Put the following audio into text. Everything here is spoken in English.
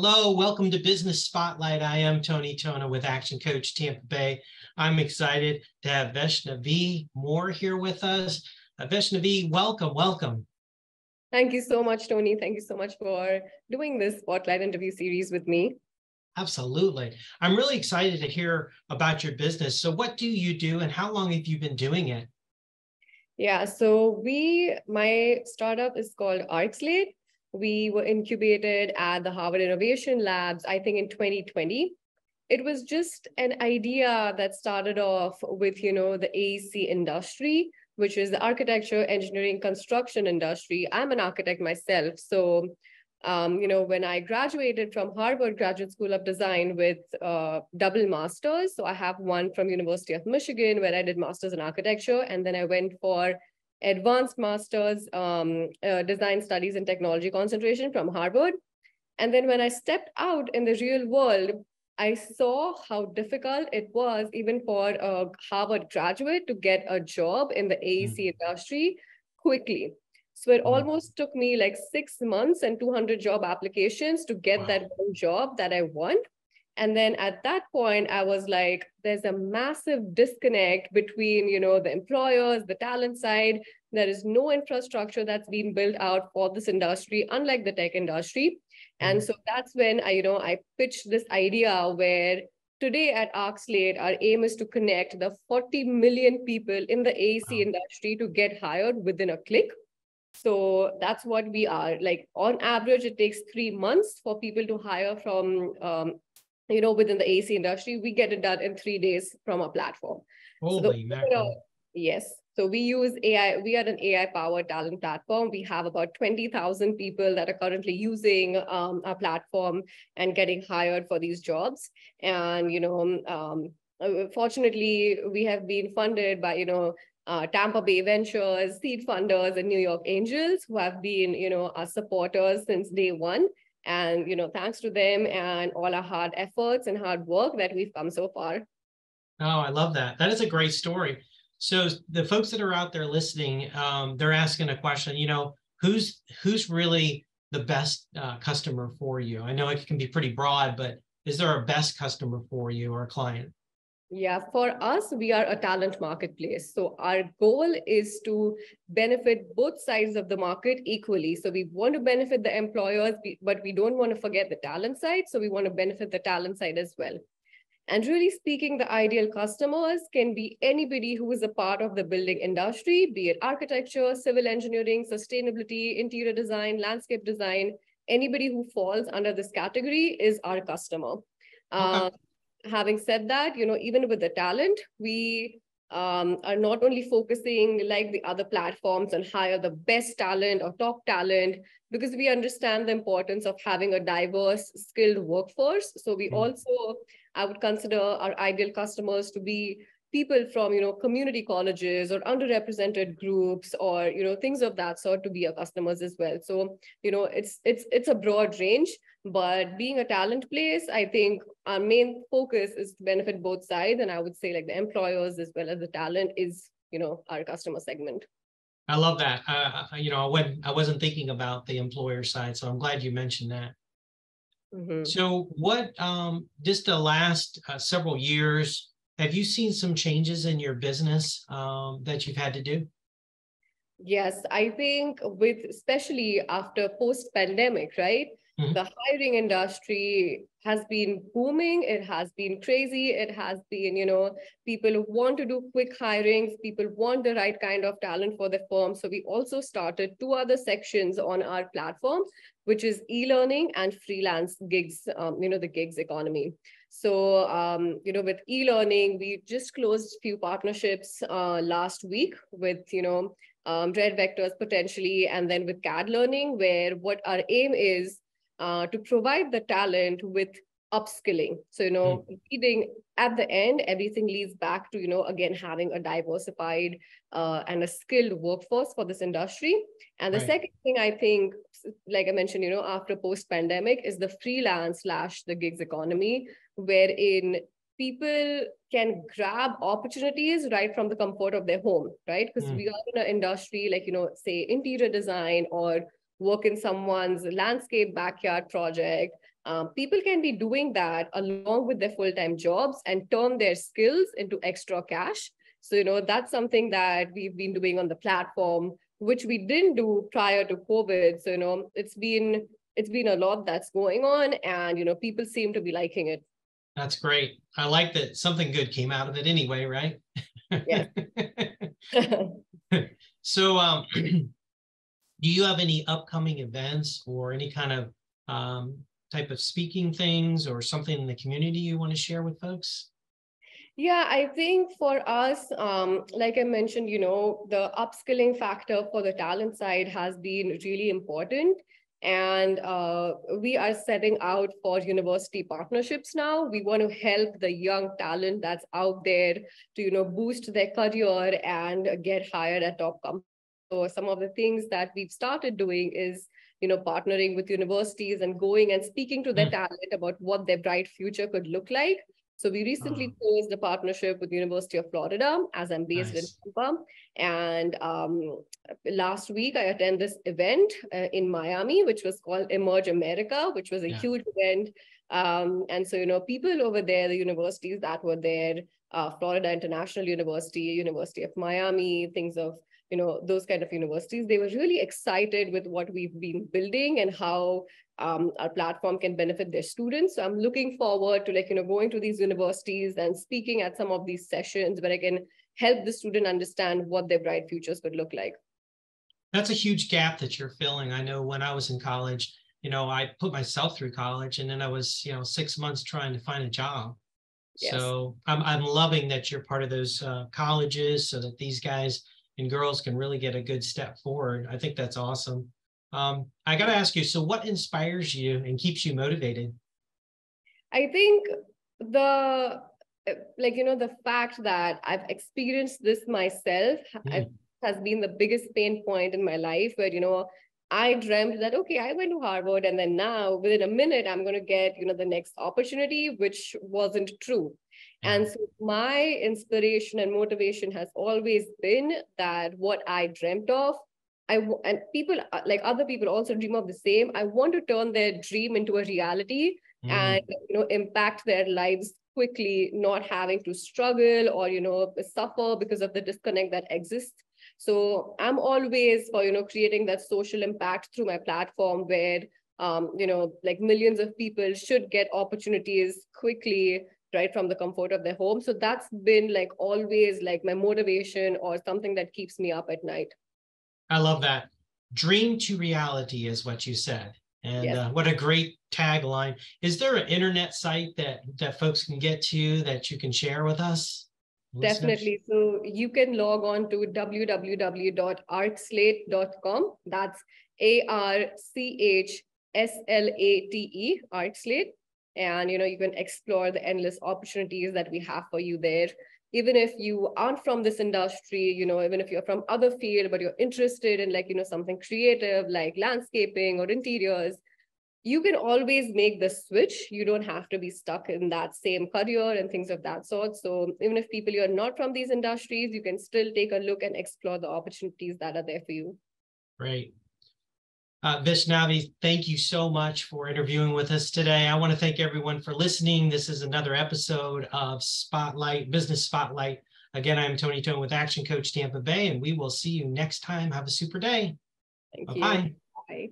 Hello, welcome to Business Spotlight. I am Tony Tona with Action Coach Tampa Bay. I'm excited to have Vaishnavi More here with us. Uh, Vaishnavi, welcome, welcome. Thank you so much, Tony. Thank you so much for doing this Spotlight interview series with me. Absolutely. I'm really excited to hear about your business. So, what do you do and how long have you been doing it? Yeah, so we, my startup is called Archslate. We were incubated at the Harvard Innovation Labs, I think in 2020. It was just an idea that started off with, you know, the AEC industry, which is the architecture, engineering, construction industry. I'm an architect myself. So um, you know, when I graduated from Harvard Graduate School of Design with uh, double masters, so I have one from University of Michigan where I did masters in architecture, and then I went for advanced masters um, uh, design studies and technology concentration from Harvard. And then when I stepped out in the real world, I saw how difficult it was even for a Harvard graduate to get a job in the AEC mm. industry quickly. So it mm. almost took me like six months and 200 job applications to get wow. that one job that I want. And then at that point, I was like, there's a massive disconnect between, you know, the employers, the talent side. There is no infrastructure that's been built out for this industry, unlike the tech industry. And mm. so that's when I, you know, I pitched this idea where today at Archslate, our aim is to connect the 40 million people in the AEC wow. industry to get hired within a click. So that's what we are. Like on average, it takes three months for people to hire from, um, you know, within the AEC industry. We get it done in three days from our platform. Holy so Yes. So we use AI. We are an AI-powered talent platform. We have about 20,000 people that are currently using um, our platform and getting hired for these jobs. And, you know, um, uh, fortunately, we have been funded by, you know, uh, Tampa Bay Ventures, seed funders, and New York Angels, who have been, you know, our supporters since day one. And, you know, thanks to them and all our hard efforts and hard work that we've come so far. Oh, I love that. That is a great story. So the folks that are out there listening, um, they're asking a question. You know, who's who's really the best uh, customer for you? I know it can be pretty broad, but is there a best customer for you or a client? Yeah, for us, we are a talent marketplace. So our goal is to benefit both sides of the market equally. So we want to benefit the employers, but we don't want to forget the talent side. So we want to benefit the talent side as well. And really speaking, the ideal customers can be anybody who is a part of the building industry, be it architecture, civil engineering, sustainability, interior design, landscape design. Anybody who falls under this category is our customer. Uh, okay. Having said that, you know, even with the talent, we um, are not only focusing like the other platforms and hire the best talent or top talent because we understand the importance of having a diverse skilled workforce so we mm. also i would consider our ideal customers to be people from you know community colleges or underrepresented groups or you know things of that sort to be our customers as well. So you know it's it's it's a broad range but being a talent place i think our main focus is to benefit both sides and i would say like the employers as well as the talent is you know our customer segment. I love that. Uh, you know when i wasn't thinking about the employer side so i'm glad you mentioned that. Mm-hmm. so what um just the last uh, several years have you seen some changes in your business um, that you've had to do? Yes, I think with especially after post pandemic, right? Mm-hmm. The hiring industry has been booming. It has been crazy. It has been, you know, people who want to do quick hirings. People want the right kind of talent for the firm. So we also started two other sections on our platform, which is e-learning and freelance gigs, um, you know, the gigs economy. So, um, you know, with e-learning, we just closed a few partnerships uh, last week with, you know, um, Red Vectors potentially, and then with CAD Learning, where what our aim is uh, to provide the talent with upskilling. So, you know, mm. leading at the end, everything leads back to, you know, again, having a diversified uh, and a skilled workforce for this industry. And the right. second thing I think, like I mentioned, you know, after post pandemic is the freelance slash the gigs economy, wherein people can grab opportunities right from the comfort of their home, right? Because mm. we are in an industry like, you know, say interior design or work in someone's landscape backyard project. um, people can be doing that along with their full-time jobs and turn their skills into extra cash. So, you know, that's something that we've been doing on the platform, which we didn't do prior to COVID. So, you know, it's been it's been a lot that's going on and you know people seem to be liking it that's great. I like that something good came out of it anyway right? Yeah. So um do you have any upcoming events or any kind of um, type of speaking things or something in the community you want to share with folks? Yeah, I think for us, um, like I mentioned, you know, the upskilling factor for the talent side has been really important. And uh, we are setting out for university partnerships now. We want to help the young talent that's out there to, you know, boost their career and get hired at top companies. So some of the things that we've started doing is, you know, partnering with universities and going and speaking to their mm. talent about what their bright future could look like so we recently uh-huh. closed a partnership with University of Florida as I'm based nice. in Tampa. And um, last week I attended this event uh, in Miami, which was called Emerge America, which was a yeah. huge event. Um, and so, you know, people over there, the universities that were there, uh, Florida International University, University of Miami, things of you know those kind of universities they were really excited with what we've been building and how um, our platform can benefit their students so i'm looking forward to like you know going to these universities and speaking at some of these sessions where i can help the student understand what their bright futures could look like that's a huge gap that you're filling i know when i was in college you know i put myself through college and then i was you know six months trying to find a job yes. so I'm, I'm loving that you're part of those uh, colleges so that these guys and girls can really get a good step forward. I think that's awesome. Um, I got to ask you, so what inspires you and keeps you motivated? I think the like you know the fact that I've experienced this myself mm. has been the biggest pain point in my life. Where you know I dreamt that okay, I went to Harvard, and then now within a minute I'm going to get you know the next opportunity, which wasn't true. And so my inspiration and motivation has always been that what I dreamt of, I and people uh, like other people also dream of the same. I want to turn their dream into a reality mm. and you know impact their lives quickly, not having to struggle or you know suffer because of the disconnect that exists. So I'm always for you know creating that social impact through my platform where um, you know like millions of people should get opportunities quickly right from the comfort of their home so that's been like always like my motivation or something that keeps me up at night i love that. Dream to reality is what you said. And yes. uh, what a great tagline. Is there an internet site that that folks can get to that you can share with us? Definitely. So you can log on to www.archslate.com that's a-r-c-h-s-l-a-t-e arcslate. And you know you can explore the endless opportunities that we have for you there even if you aren't from this industry you know even if you're from other field but you're interested in like you know something creative like landscaping or interiors you can always make the switch. You don't have to be stuck in that same career and things of that sort. So even if people you're not from these industries you can still take a look and explore the opportunities that are there for you. Great. Uh, Vaishnavi, thank you so much for interviewing with us today. I want to thank everyone for listening. This is another episode of Spotlight, Business Spotlight. Again, I'm Tony Tona with Action Coach Tampa Bay, and we will see you next time. Have a super day. Thank Bye-bye. you. Bye.